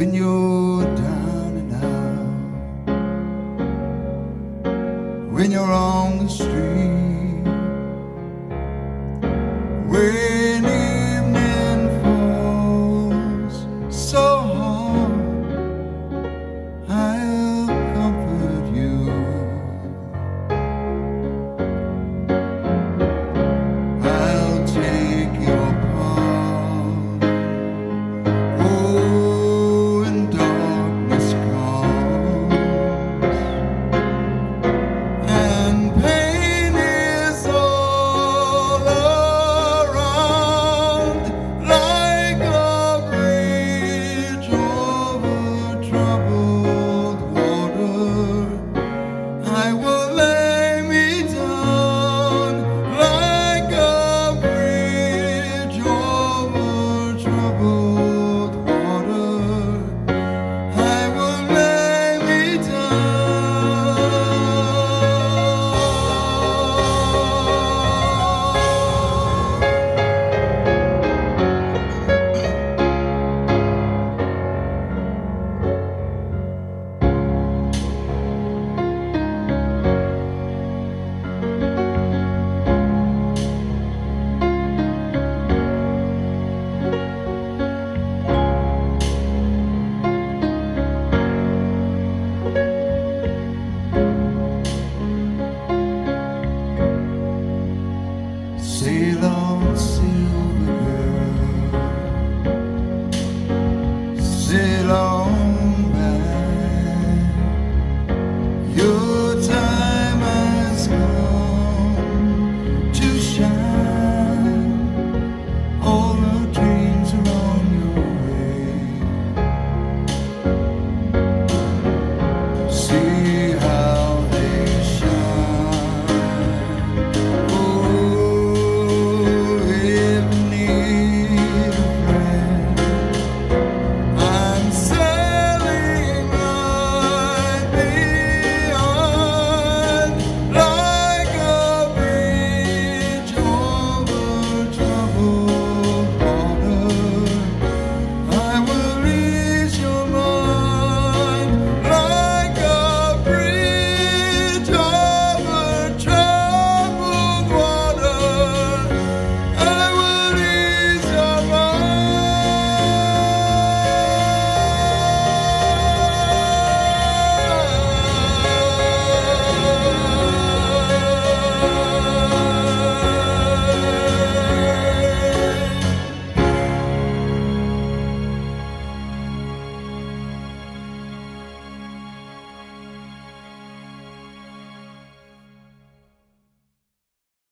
when you're down and out, when you're on the street.